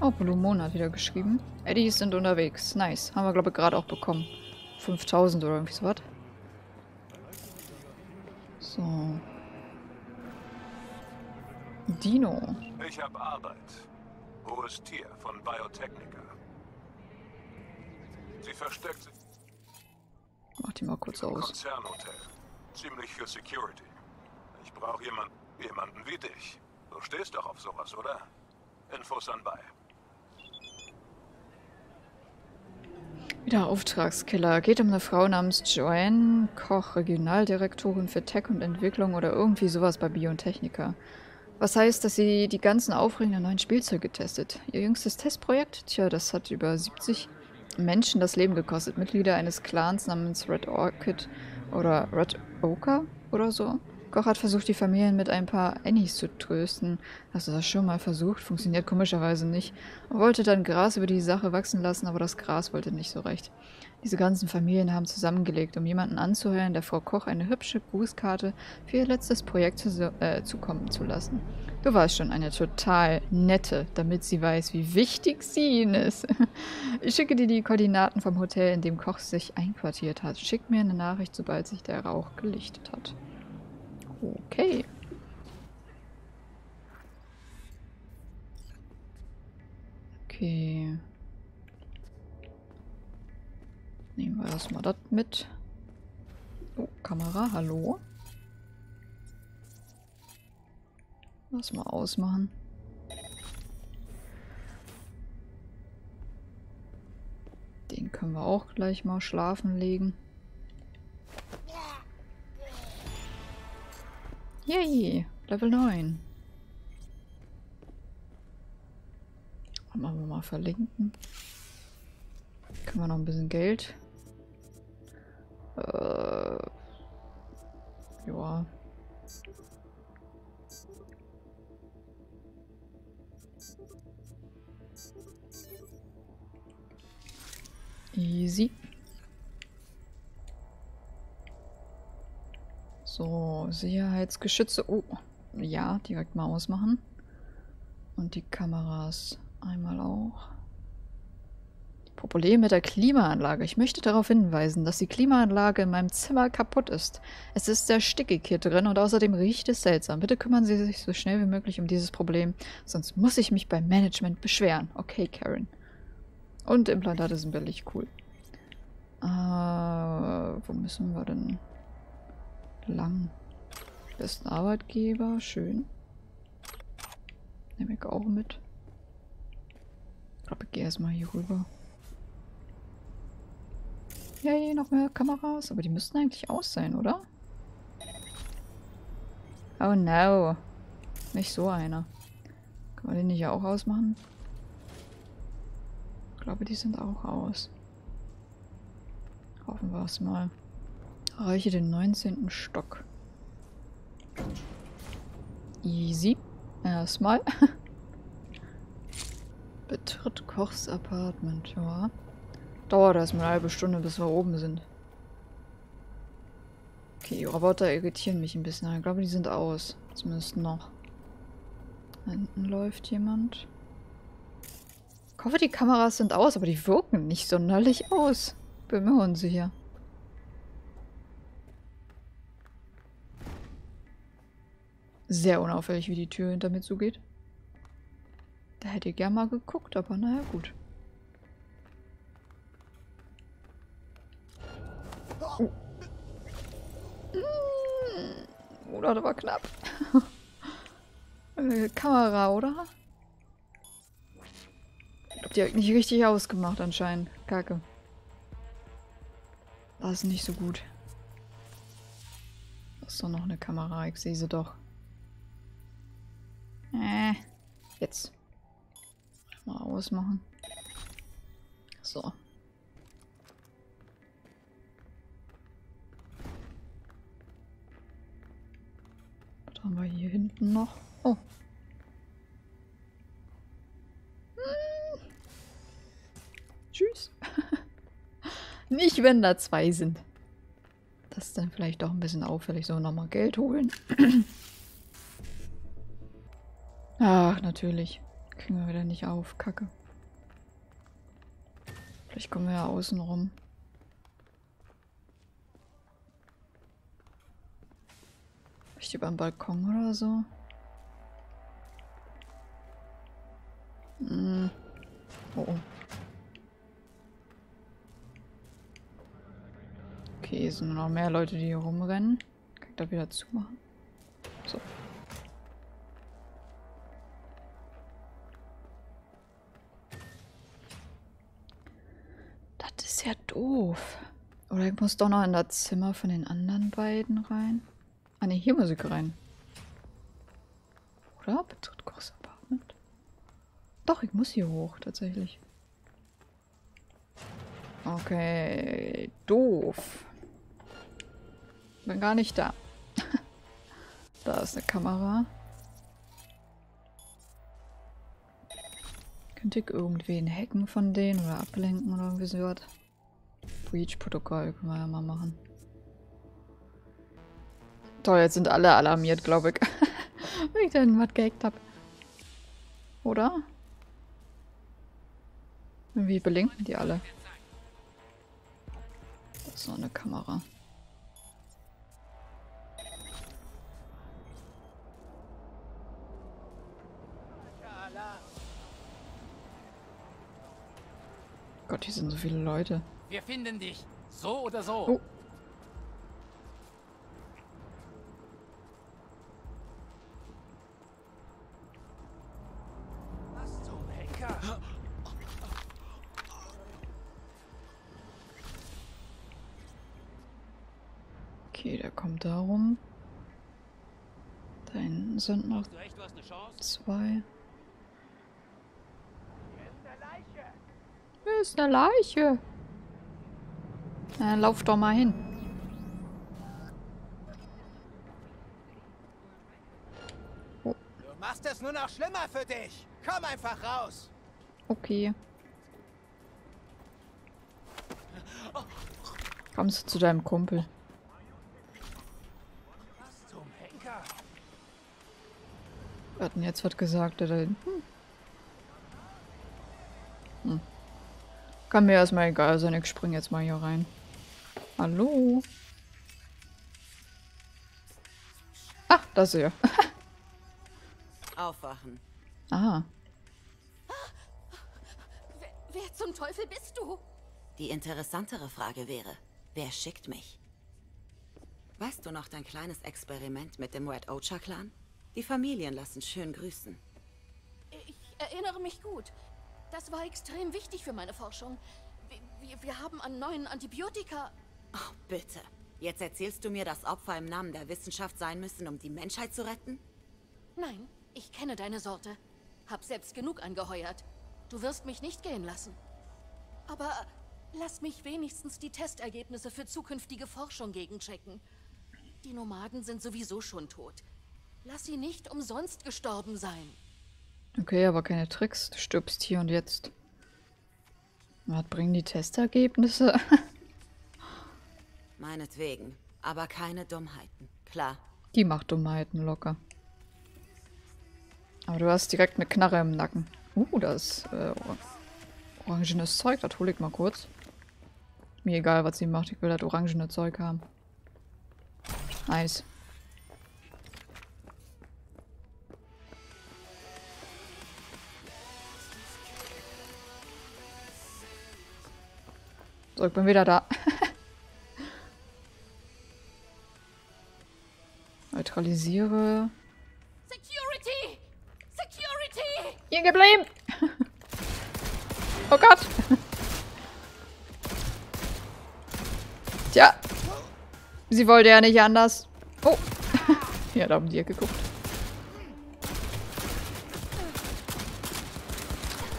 Oh, Blue Moon hat wieder geschrieben. Eddies sind unterwegs. Nice. Haben wir, glaube ich, gerade auch bekommen. 5000 oder irgendwie so was. So. Dino. Ich habe Arbeit. Hohes Tier von Biotechnica. Sie versteckt sich Mach die mal kurz aus. Konzernhotel. Ziemlich für Security. Ich brauche jemand, jemanden wie dich. Du stehst doch auf sowas, oder? Infos anbei. Wieder Auftragskiller. Geht um eine Frau namens Joanne Koch, Regionaldirektorin für Tech und Entwicklung oder irgendwie sowas bei Biotechnica. Was heißt, dass sie die ganzen aufregenden neuen Spielzeuge testet. Ihr jüngstes Testprojekt? Tja, das hat über 70 Menschen das Leben gekostet. Mitglieder eines Clans namens Red Orchid oder Red Ochre oder so. Koch hat versucht, die Familien mit ein paar Annies zu trösten. Hast du das schon mal versucht? Funktioniert komischerweise nicht. Er wollte dann Gras über die Sache wachsen lassen, aber das Gras wollte nicht so recht. Diese ganzen Familien haben zusammengelegt, um jemanden anzuhören, der Frau Koch eine hübsche Grußkarte für ihr letztes Projekt zu, äh, zukommen zu lassen. Du warst schon eine total nette, damit sie weiß, wie wichtig sie ihnen ist. Ich schicke dir die Koordinaten vom Hotel, in dem Koch sich einquartiert hat. Schick mir eine Nachricht, sobald sich der Rauch gelichtet hat. Okay. Okay. Nehmen wir erstmal das mit. Oh, Kamera, hallo. Lass mal ausmachen. Den können wir auch gleich mal schlafen legen. Yay, Level 9. Machen wir mal verlinken. Können wir noch ein bisschen Geld. Äh, ja. Easy. So, Sicherheitsgeschütze. Oh, ja, direkt mal ausmachen. Und die Kameras einmal auch. Problem mit der Klimaanlage. Ich möchte darauf hinweisen, dass die Klimaanlage in meinem Zimmer kaputt ist. Es ist sehr stickig hier drin und außerdem riecht es seltsam. Bitte kümmern Sie sich so schnell wie möglich um dieses Problem, sonst muss ich mich beim Management beschweren. Okay, Karen. Und Implantate sind billig, cool. Äh, wo müssen wir denn lang? Besten Arbeitgeber, schön. Nehme ich auch mit. Ich glaube, ich gehe erstmal hier rüber. Yay, noch mehr Kameras. Aber die müssten eigentlich aus sein, oder? Oh no. Nicht so einer. Kann man den nicht auch ausmachen? Ich glaube, die sind auch aus. Hoffen wir es mal. Erreiche den 19. Stock. Easy. Erstmal. Betritt Kochs Apartment, ja. Dauert erstmal eine halbe Stunde, bis wir oben sind. Okay, die Roboter irritieren mich ein bisschen. Ich glaube, die sind aus. Zumindest noch. Hinten läuft jemand. Ich hoffe, die Kameras sind aus, aber die wirken nicht sonderlich aus. Bin mir unsicher. Sehr unauffällig, wie die Tür hinter mir zugeht. Da hätte ich gern mal geguckt, aber naja, gut. Oh. Mm. Oder, das war knapp. Äh, Kamera, oder? Ich glaub, die hat nicht richtig ausgemacht anscheinend. Kacke. Das ist nicht so gut. Das ist doch noch eine Kamera. Ich sehe sie doch. Äh. Jetzt. Mal ausmachen. So. Was haben wir hier hinten noch? Oh. Hm. Tschüss. Nicht, wenn da zwei sind. Das ist dann vielleicht doch ein bisschen auffällig. So, nochmal Geld holen. Ach, natürlich. Kriegen wir wieder nicht auf. Kacke. Vielleicht kommen wir ja außen rum. Vielleicht über den Balkon oder so. Hm. Oh, oh. Okay, es sind noch mehr Leute, die hier rumrennen. Kann ich da wieder zumachen? So. Ja doof. Oder ich muss doch noch in das Zimmer von den anderen beiden rein. Ah ne, hier muss ich rein. Oder? Betritt Kochs Apartment. Doch, ich muss hier hoch, tatsächlich. Okay, doof. Bin gar nicht da. da ist eine Kamera. Könnte ich irgendwen hacken von denen oder ablenken oder irgendwie so was? Breach-Protokoll können wir ja mal machen. Toll, jetzt sind alle alarmiert, glaube ich. Wenn ich denn was gehackt habe. Oder? Wie belinken die alle? Das ist noch eine Kamera. Gott, hier sind so viele Leute. Wir finden dich. So oder so. Oh. Was zum Henker? Okay, der kommt da rum. Da hinten sind noch echt, du hast eine zwei. Hier ist eine Leiche. Na, lauf doch mal hin. Du machst es nur noch schlimmer für dich. Komm einfach raus. Okay. Kommst du zu deinem Kumpel? Was zum Henker? Wir hatten jetzt was gesagt, oder? Hm. Hm. Kann mir erstmal egal sein, ich spring jetzt mal hier rein. Hallo? Ach, da ist er. Aufwachen. Aha. Wer, wer zum Teufel bist du? Die interessantere Frage wäre, wer schickt mich? Weißt du noch dein kleines Experiment mit dem Red Ocha Clan? Die Familien lassen schön grüßen. Ich erinnere mich gut. Das war extrem wichtig für meine Forschung. Wir, wir, wir haben an neuen Antibiotika. Oh, bitte. Jetzt erzählst du mir, dass Opfer im Namen der Wissenschaft sein müssen, um die Menschheit zu retten? Nein, ich kenne deine Sorte. Hab selbst genug angeheuert. Du wirst mich nicht gehen lassen. Aber lass mich wenigstens die Testergebnisse für zukünftige Forschung gegenchecken. Die Nomaden sind sowieso schon tot. Lass sie nicht umsonst gestorben sein. Okay, aber keine Tricks. Du stirbst hier und jetzt. Was bringen die Testergebnisse? Meinetwegen. Aber keine Dummheiten. Klar. die macht Dummheiten locker. Aber du hast direkt eine Knarre im Nacken. Uh, das äh, or orangenes Zeug. Das hole ich mal kurz. Mir egal, was sie macht. Ich will das orangene Zeug haben. Nice. So, ich bin wieder da. Neutralisiere. Security! Security! Hier geblieben! oh Gott! Tja. Sie wollte ja nicht anders. Oh. Hier hat um die Ecke geguckt.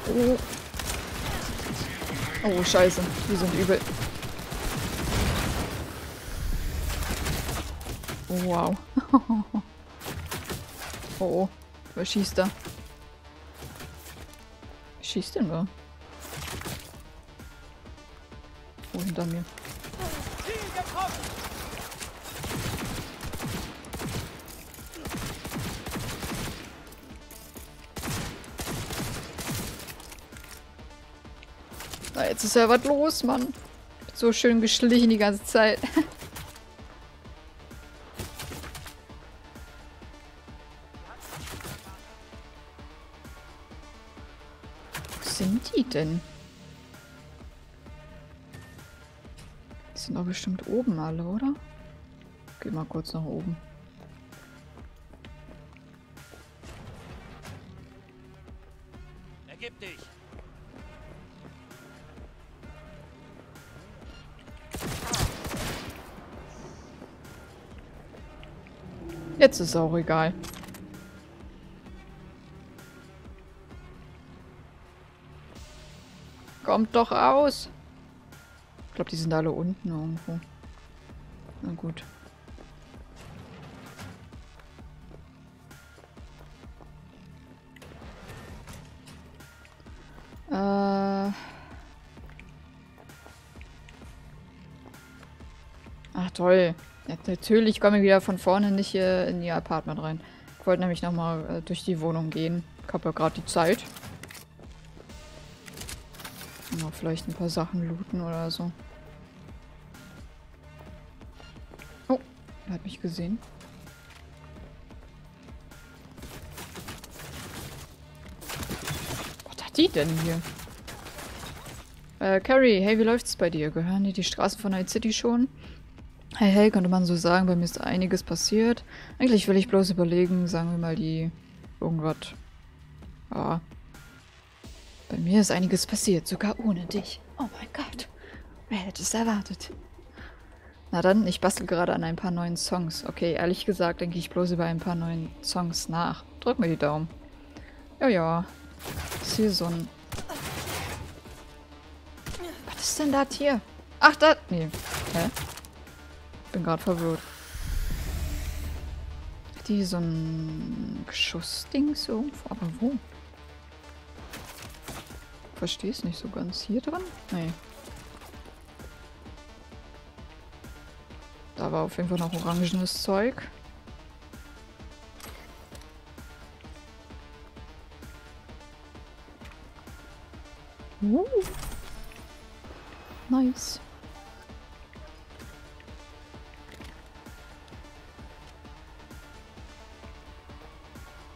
Oh. Oh, scheiße. Die sind übel. Oh, wow. oh, oh. Was schießt da? Was schießt denn da? Oh, hinter mir. Na, jetzt ist ja was los, Mann. So schön geschlichen die ganze Zeit. denn? Die sind doch bestimmt oben alle, oder? Geh mal kurz nach oben. Ergib dich. Jetzt ist auch egal. Kommt doch aus. Ich glaube, die sind alle unten irgendwo. Na gut. Äh. Ach toll. Ja, natürlich komme ich wieder von vorne nicht hier in ihr Apartment rein. Ich wollte nämlich nochmal äh, durch die Wohnung gehen. Ich habe ja gerade die Zeit. Vielleicht ein paar Sachen looten oder so. Oh, er hat mich gesehen. Was hat die denn hier? Äh, Carrie, hey, wie läuft's bei dir? Gehören dir die Straßen von Night City schon? Hey, hey, könnte man so sagen, bei mir ist einiges passiert. Eigentlich will ich bloß überlegen, sagen wir mal die... irgendwas. Ja. Bei mir ist einiges passiert, sogar ohne dich. Oh mein Gott. Wer hätte es erwartet? Na dann, ich bastel gerade an ein paar neuen Songs. Okay, ehrlich gesagt denke ich bloß über ein paar neuen Songs nach. Drück mir die Daumen. Ja, ja. Ist hier so ein... Was ist denn das hier? Ach, da... Nee. Hä? Bin gerade verwirrt. Hat die so ein Geschossdings irgendwo? Aber wo? Verstehe es nicht so ganz. Hier drin? Nee. Da war auf jeden Fall noch orangenes Zeug. Uh. Nice.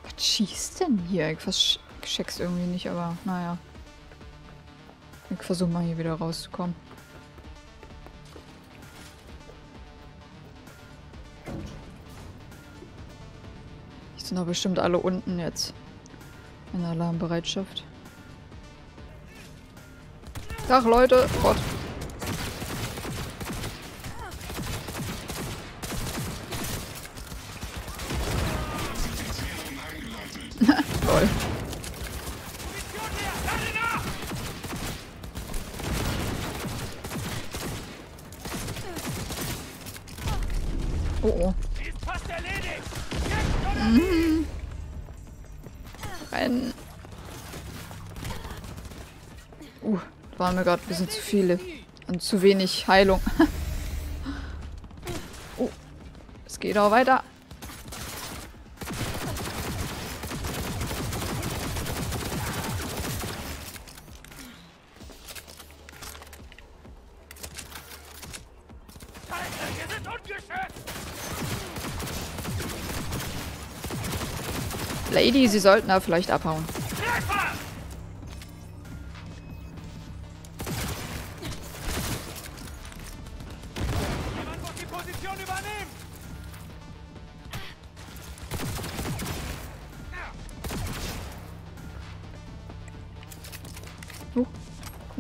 Was schießt denn hier? Ich check's irgendwie nicht, aber naja. Ich versuche mal hier wieder rauszukommen. Die sind doch bestimmt alle unten jetzt. In Alarmbereitschaft. Tag Leute! Gott. Lol. Waren mir gerade ein bisschen zu viele. Und zu wenig Heilung. oh, es geht auch weiter. Lady, Sie sollten da vielleicht abhauen.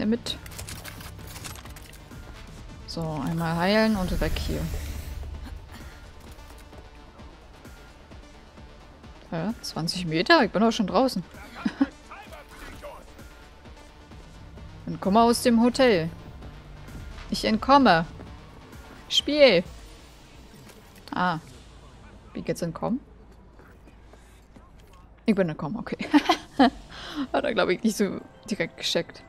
Nimm mit. So, einmal heilen und weg hier. Ja, 20 Meter? Ich bin doch schon draußen. Entkomme aus dem Hotel. Ich entkomme. Spiel. Ah. Wie geht's entkommen? Ich bin entkommen, okay. Hat er, glaube ich, nicht so direkt gescheckt.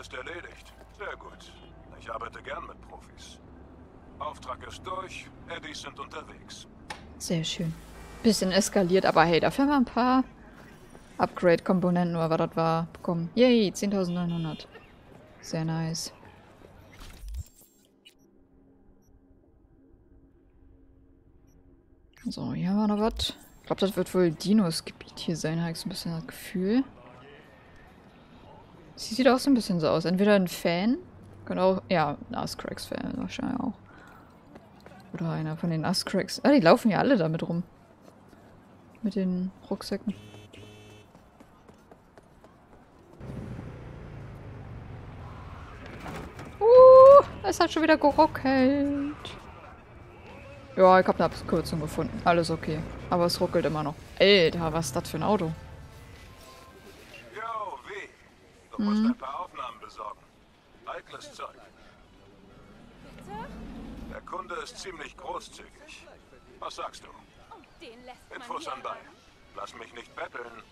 Ist erledigt. Sehr gut. Ich arbeite gern mit Profis. Auftrag ist durch, Eddies sind unterwegs. Sehr schön. Bisschen eskaliert, aber hey, dafür haben wir ein paar Upgrade-Komponenten oder was das war, bekommen. Yay, 10.900. Sehr nice. So, hier haben wir noch was. Ich glaube, das wird wohl Dinos Gebiet hier sein, habe ich so ein bisschen das Gefühl. Sie sieht auch so ein bisschen so aus. Entweder ein Fan, genau, ja, ein Ascrax-Fan wahrscheinlich auch. Oder einer von den Ascrax. Ah, die laufen ja alle damit rum. Mit den Rucksäcken. Uh, es hat schon wieder geruckelt. Ja, ich habe eine Abkürzung gefunden. Alles okay. Aber es ruckelt immer noch. Alter, was ist das für ein Auto? Du musst ein paar Aufnahmen besorgen. Heikles Zeug. Der Kunde ist ziemlich großzügig. Was sagst du? Man Infos anbei. Lass mich nicht betteln.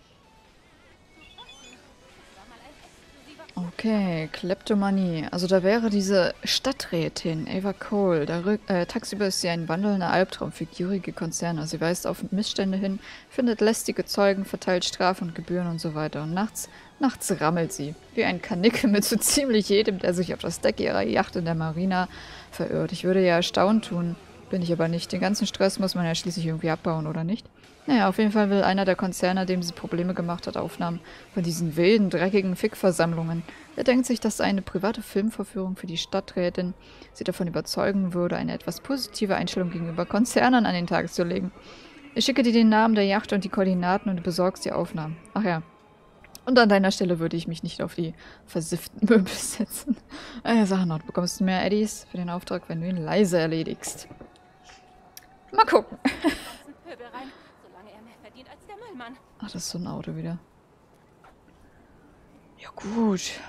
Okay, Kleptomanie. Also da wäre diese Stadträtin, Ava Cole. Da rück- äh, tagsüber ist sie ein wandelnder Albtraum für gierige Konzerne. Sie weist auf Missstände hin, findet lästige Zeugen, verteilt Strafen und Gebühren und so weiter. Und nachts, nachts rammelt sie. Wie ein Kanickel mit so ziemlich jedem, der sich auf das Deck ihrer Yacht in der Marina verirrt. Ich würde ja erstaunt tun. Bin ich aber nicht. Den ganzen Stress muss man ja schließlich irgendwie abbauen, oder nicht? Naja, auf jeden Fall will einer der Konzerne, dem sie Probleme gemacht hat, Aufnahmen von diesen wilden, dreckigen Fickversammlungen. Er denkt sich, dass eine private Filmvorführung für die Stadträtin sie davon überzeugen würde, eine etwas positive Einstellung gegenüber Konzernen an den Tag zu legen. Ich schicke dir den Namen der Yacht und die Koordinaten und du besorgst die Aufnahmen. Ach ja. Und an deiner Stelle würde ich mich nicht auf die versifften Möbel setzen. Äh, Sachen noch. Du bekommst mehr Eddies für den Auftrag, wenn du ihn leise erledigst. Mal gucken. ganzen Pöbel rein, solange er mehr Müllmann. Ach, das ist so ein Auto wieder. Ja gut.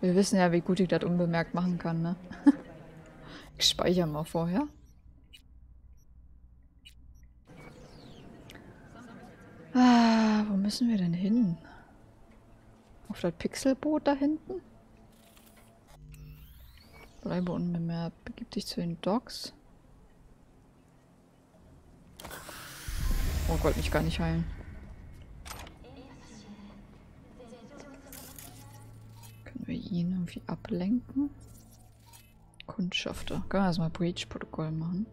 Wir wissen ja, wie gut ich das unbemerkt machen kann, ne? Ich speichere mal vorher. Ah, wo müssen wir denn hin? Auf das Pixelboot da hinten? Bleibe unbemerkt. Begib dich zu den Docks. Oh Gott, mich gar nicht heilen. Können wir ihn irgendwie ablenken? Kundschafter. Können wir erstmal Breach-Protokoll machen.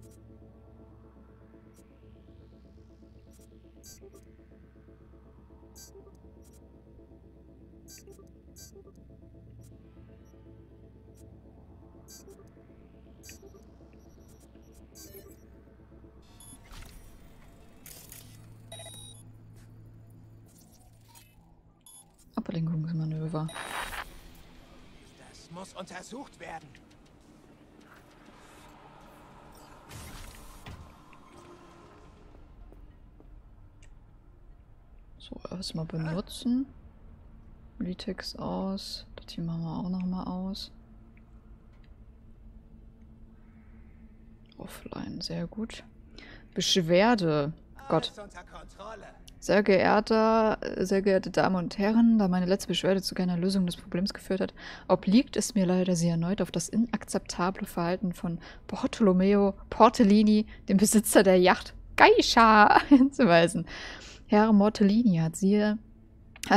Untersucht werden. So, erstmal benutzen. Litex aus. Das hier machen wir auch nochmal aus. Offline, sehr gut. Beschwerde. Gott. Sehr geehrter, sehr geehrte Damen und Herren, da meine letzte Beschwerde zu keiner Lösung des Problems geführt hat, obliegt es mir leider, Sie erneut auf das inakzeptable Verhalten von Bartolomeo Portellini, dem Besitzer der Yacht Geisha, hinzuweisen. Herr Mortellini hat sie äh,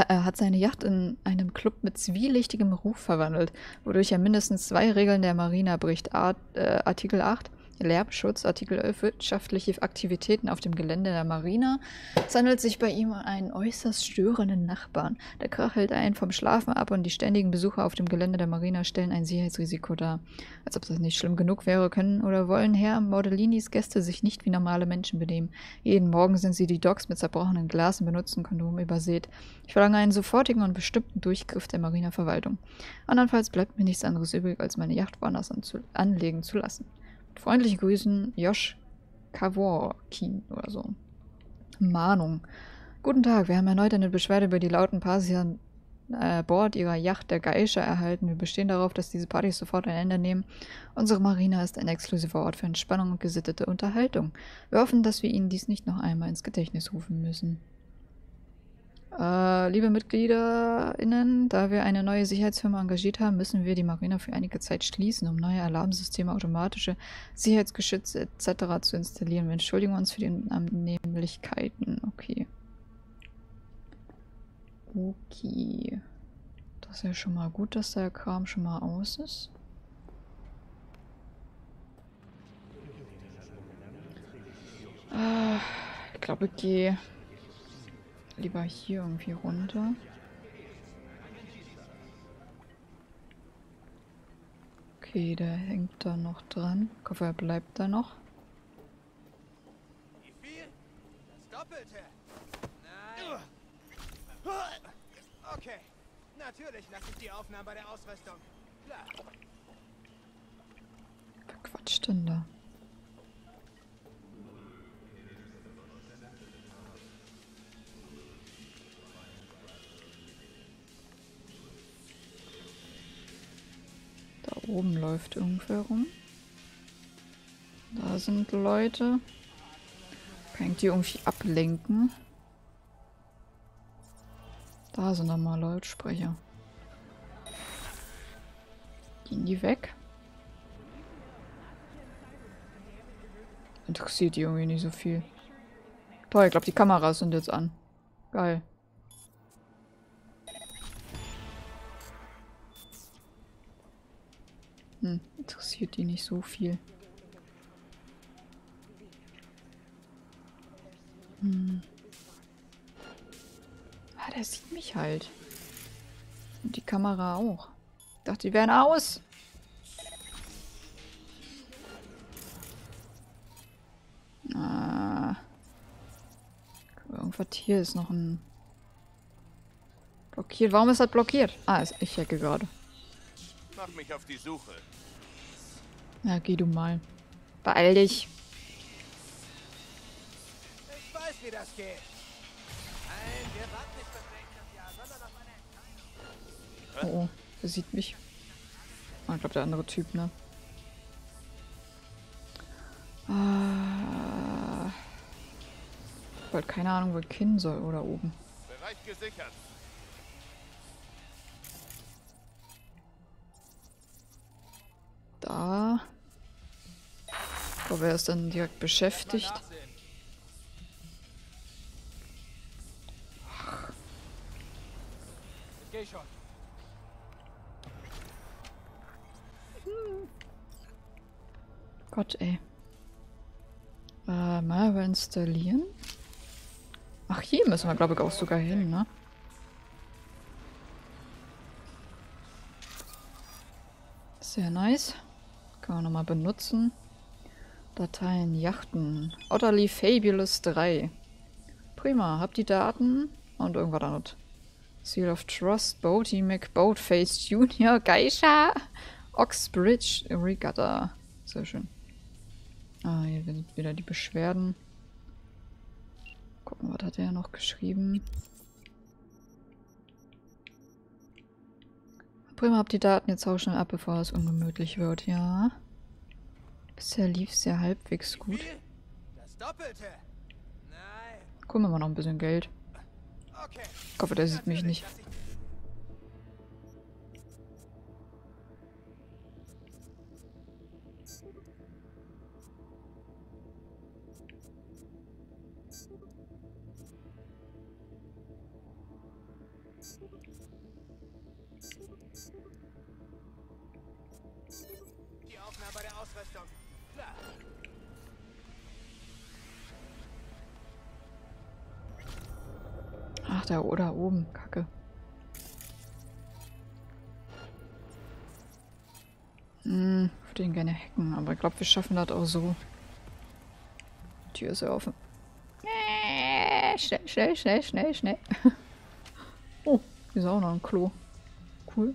er hat seine Yacht in einem Club mit zwielichtigem Ruf verwandelt, wodurch er mindestens zwei Regeln der Marina bricht. Art, äh, Artikel 8, Lärmschutz, Artikel 11, wirtschaftliche Aktivitäten auf dem Gelände der Marina. Es handelt sich bei ihm um einen äußerst störenden Nachbarn. Der Krach hält einen vom Schlafen ab und die ständigen Besucher auf dem Gelände der Marina stellen ein Sicherheitsrisiko dar. Als ob das nicht schlimm genug wäre, können oder wollen Herr Mordellinis Gäste sich nicht wie normale Menschen benehmen. Jeden Morgen sind sie die Docks mit zerbrochenen Glas und benutzten Kondomen übersät. Ich verlange einen sofortigen und bestimmten Durchgriff der Marina-Verwaltung. Andernfalls bleibt mir nichts anderes übrig, als meine Yacht woanders anlegen zu lassen. Freundlichen Grüßen, Josh Kavorkin oder so. Mahnung. Guten Tag, wir haben erneut eine Beschwerde über die lauten Partys an äh, Bord ihrer Yacht der Geisha erhalten. Wir bestehen darauf, dass diese Partys sofort ein Ende nehmen. Unsere Marina ist ein exklusiver Ort für Entspannung und gesittete Unterhaltung. Wir hoffen, dass wir Ihnen dies nicht noch einmal ins Gedächtnis rufen müssen. Äh, liebe MitgliederInnen, da wir eine neue Sicherheitsfirma engagiert haben, müssen wir die Marina für einige Zeit schließen, um neue Alarmsysteme, automatische Sicherheitsgeschütze etc. zu installieren. Wir entschuldigen uns für die Unannehmlichkeiten. Okay. Okay. Das ist ja schon mal gut, dass der Kram schon mal aus ist. Ah, ich glaube, ich gehe lieber hier irgendwie runter. Okay, der hängt da noch dran. Ich hoffe, er bleibt da noch. Wie viel? Das Doppelte. Nein. Okay. Natürlich lasse ich die Aufnahmen bei der Ausrüstung. Klar. Wer quatscht denn da? Oben läuft irgendwer rum. Da sind Leute. Kann ich die irgendwie ablenken? Da sind nochmal Lautsprecher. Gehen die weg? Interessiert die irgendwie nicht so viel. Toll, ich glaube, die Kameras sind jetzt an. Geil. Interessiert die nicht so viel. Hm. Ah, der sieht mich halt. Und die Kamera auch. Ich dachte, die wären aus. Ah. Irgendwas hier ist noch ein... Blockiert. Warum ist das blockiert? Ah, ich hacke gerade. Mach mich auf die Suche. Ja, geh du mal. Beeil dich. Ich weiß, wie das geht. Nein, wir warten nicht bis nächstes Jahr, sondern auf eine Entscheidung. Oh, oh, der sieht mich. Ah, ich glaube, der andere Typ, ne? Ah. Ich wollte keine Ahnung, wo ich hin soll oder oben. Bereich gesichert. Da. Glaube, er ist dann direkt beschäftigt. Ich. Gott, ey. Äh, mal installieren. Ach, hier müssen wir, glaube ich, auch sogar hin, ne? Sehr nice. Kann man nochmal benutzen. Dateien, Yachten. Otterly Fabulous 3. Prima, hab die Daten und irgendwas anderes. Seal of Trust, Boaty McBoatface Junior, Geisha, Oxbridge, Regatta. Sehr schön. Ah, hier sind wieder die Beschwerden. Gucken, was hat er noch geschrieben? Prima, hab die Daten jetzt auch schnell ab, bevor es ungemütlich wird, ja. Bisher lief es ja halbwegs gut. Gucken wir mal noch ein bisschen Geld. Ich hoffe, der sieht mich nicht. Würde ihn gerne hacken, aber ich glaube, wir schaffen das auch so. Tür ist ja offen. Äh, Schnell, schnell, schnell, schnell, schnell. Oh, hier ist auch noch ein Klo. Cool.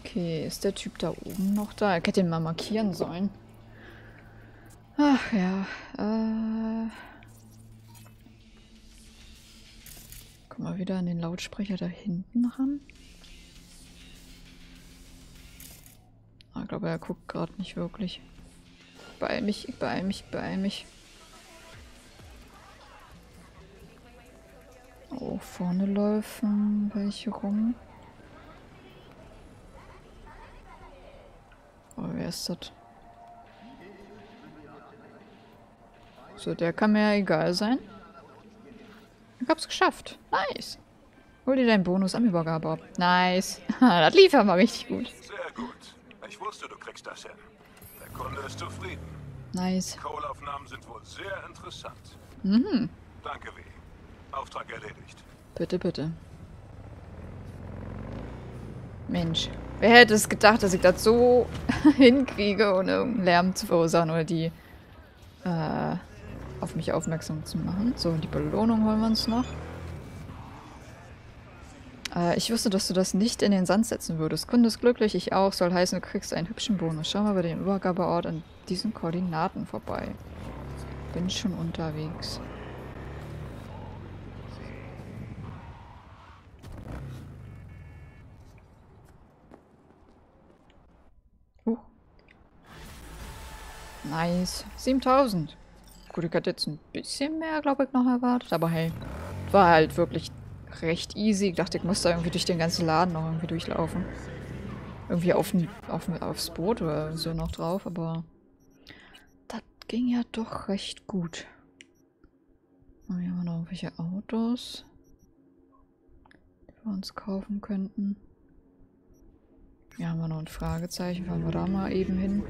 Okay, ist der Typ da oben noch da? Ich hätte ihn mal markieren sollen. Ach ja. Äh. Komm mal wieder an den Lautsprecher da hinten ran. Ich glaube, er guckt gerade nicht wirklich. Beeil mich, beeil mich, beeil mich. Oh, vorne laufen welche rum. Oh, wer ist das? So, der kann mir ja egal sein. Ich hab's geschafft. Nice. Hol dir deinen Bonus am Übergabe ab. Nice. das lief aber richtig gut. Sehr gut. Ich wusste, du kriegst das hin. Der Kunde ist zufrieden. Nice. Kohleaufnahmen sind wohl sehr interessant. Mhm. Danke, W. Auftrag erledigt. Bitte, bitte. Mensch. Wer hätte es gedacht, dass ich das so hinkriege, ohne irgendeinen Lärm zu verursachen oder die äh, auf mich aufmerksam zu machen. So, die Belohnung holen wir uns noch. Äh, ich wusste, dass du das nicht in den Sand setzen würdest. Kunde ist glücklich, ich auch. Soll heißen, du kriegst einen hübschen Bonus. Schau mal bei dem Übergabeort an diesen Koordinaten vorbei. Bin schon unterwegs. Uh. Nice. 7000. Gut, ich hatte jetzt ein bisschen mehr, glaube ich, noch erwartet. Aber hey, war halt wirklich recht easy. Ich dachte, ich muss da irgendwie durch den ganzen Laden noch irgendwie durchlaufen. Irgendwie auf, auf, aufs Boot oder so noch drauf, aber das ging ja doch recht gut. Hier haben wir noch irgendwelche Autos, die wir uns kaufen könnten. Hier haben wir noch ein Fragezeichen. Fahren wir da mal eben hin.